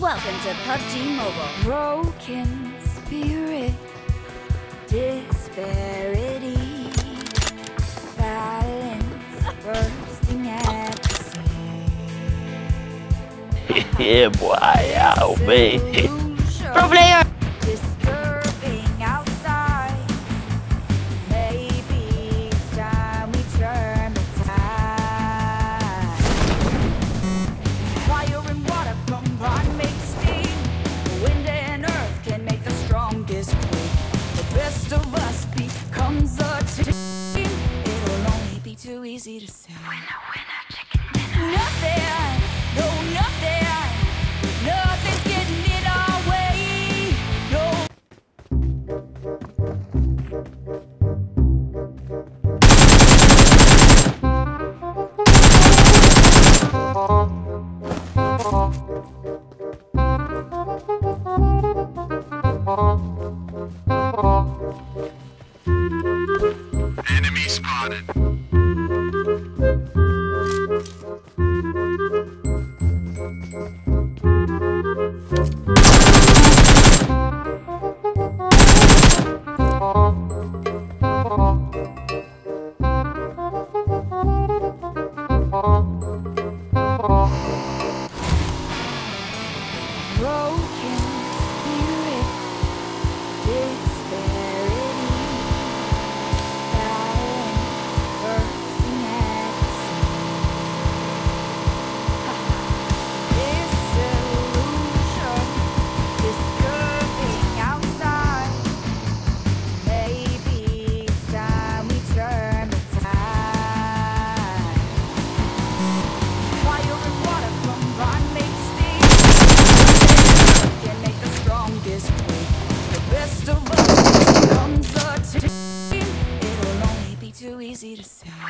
Welcome to PUBG Mobile. Broken spirit, disparity, balance bursting at the seams. yeah, boy, I'll be. Pro player! easy to say. Winner, chicken dinner. Nothing.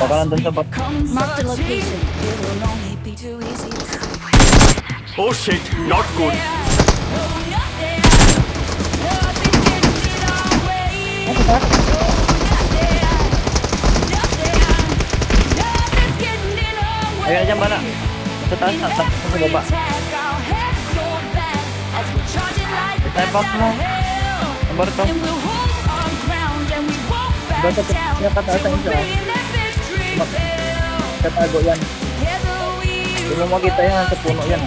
Bakalan tuh. Mark the location. Oh shit, not good. Ayo aja mana? Setas atas ke bawah. Tembak mau. Tembak tuh. Udah tetap ya kata saya mak kata yan. Dulu mo kita yan yang sepuluh yan.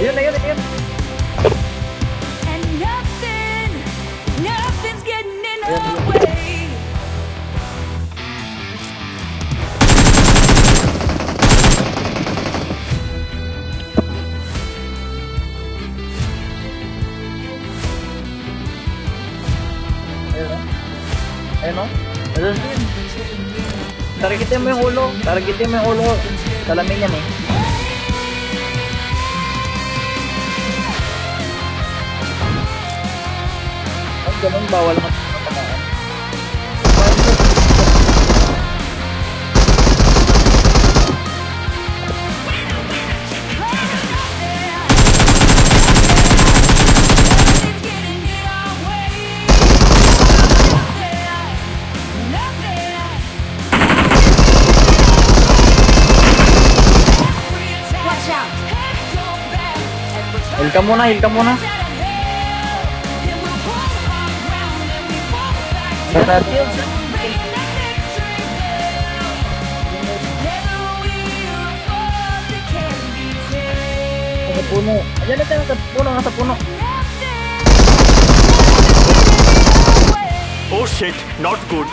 Ayun ayun ayun. Targetin mo yung ulo. Targetin mo yung ulo. Salamin yan eh. Ang ganun bawal mag Ka muna, heal ka muna. Sa puno. Ayan na tayo, sa puno, nasa puno. Oh shit, not good.